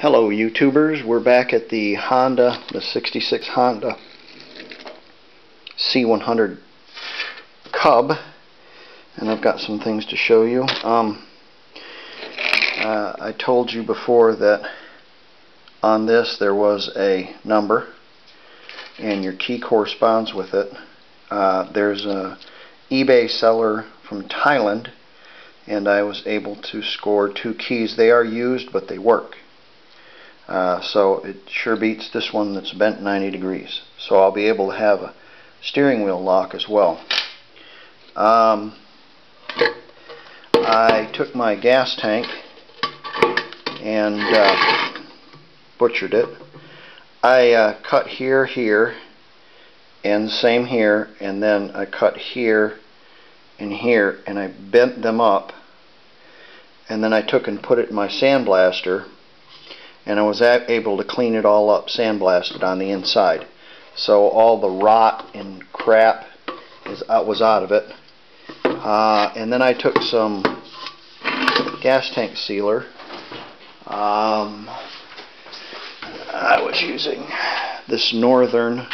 Hello YouTubers, we're back at the Honda, the 66 Honda C100 Cub and I've got some things to show you. Um, uh, I told you before that on this there was a number and your key corresponds with it. Uh, there's a eBay seller from Thailand and I was able to score two keys. They are used but they work. Uh, so it sure beats this one that's bent 90 degrees. So I'll be able to have a steering wheel lock as well. Um, I took my gas tank and uh, butchered it. I uh, cut here, here, and same here, and then I cut here and here, and I bent them up, and then I took and put it in my sandblaster and I was able to clean it all up sandblasted on the inside. So all the rot and crap is out, was out of it. Uh, and then I took some gas tank sealer. Um, I was using this northern.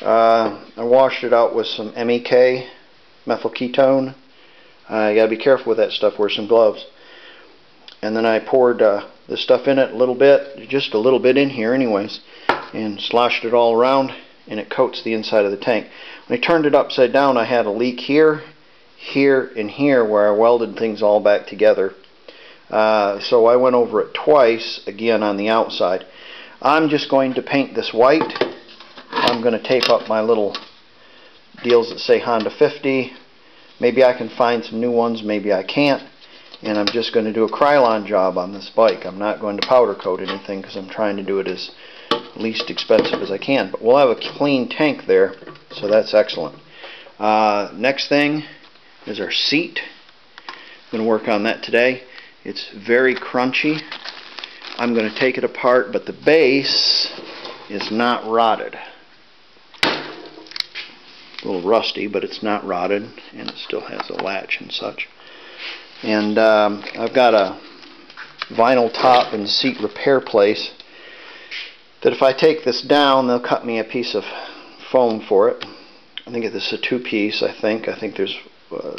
Uh, I washed it out with some MEK methyl ketone uh, you gotta be careful with that stuff wear some gloves. And then I poured uh, the stuff in it a little bit, just a little bit in here anyways, and sloshed it all around and it coats the inside of the tank. When I turned it upside down I had a leak here, here, and here where I welded things all back together. Uh, so I went over it twice again on the outside. I'm just going to paint this white. I'm going to tape up my little deals that say Honda 50. Maybe I can find some new ones, maybe I can't and I'm just going to do a Krylon job on this bike. I'm not going to powder coat anything because I'm trying to do it as least expensive as I can. But we'll have a clean tank there, so that's excellent. Uh, next thing is our seat. I'm going to work on that today. It's very crunchy. I'm going to take it apart, but the base is not rotted. A little rusty, but it's not rotted, and it still has a latch and such and um, I've got a vinyl top and seat repair place that if I take this down they'll cut me a piece of foam for it. I think this is a two-piece I think. I think there's uh,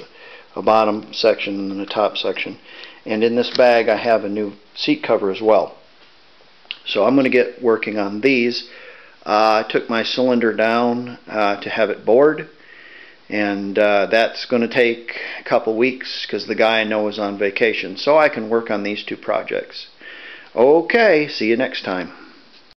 a bottom section and a top section. And in this bag I have a new seat cover as well. So I'm going to get working on these. Uh, I took my cylinder down uh, to have it bored and uh, that's going to take a couple weeks because the guy I know is on vacation. So I can work on these two projects. Okay see you next time